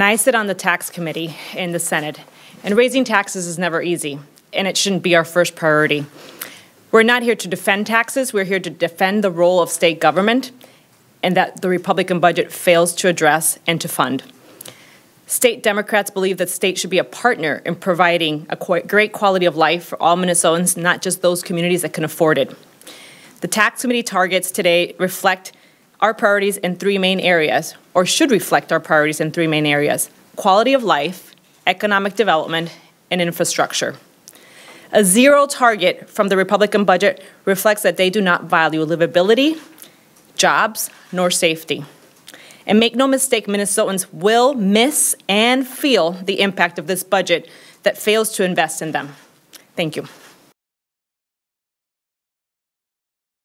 And I sit on the tax committee in the Senate, and raising taxes is never easy, and it shouldn't be our first priority. We're not here to defend taxes, we're here to defend the role of state government and that the Republican budget fails to address and to fund. State Democrats believe that state should be a partner in providing a great quality of life for all Minnesotans, not just those communities that can afford it. The tax committee targets today reflect our priorities in three main areas, or should reflect our priorities in three main areas quality of life, economic development, and infrastructure. A zero target from the Republican budget reflects that they do not value livability, jobs, nor safety. And make no mistake, Minnesotans will miss and feel the impact of this budget that fails to invest in them. Thank you.